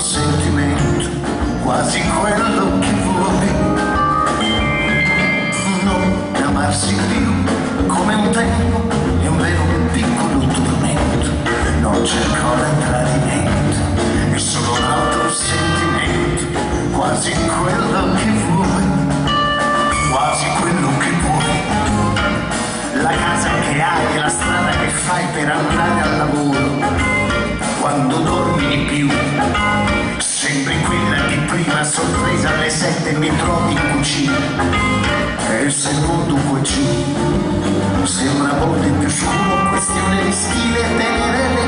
sentimento, quasi quello che vuoi. Non amarsi più come un tempo è un vero piccolo tormento, non cerco l'entradimento, è solo un altro sentimento, quasi quello che vuoi, quasi quello che vuoi. La casa che hai, la strada che fai per andare al lavoro quando dormi di più. Sembri quella di prima sorpresa alle sette mi trovi in cucina. E se produco giù sembra molto più scuro questione di stile tenere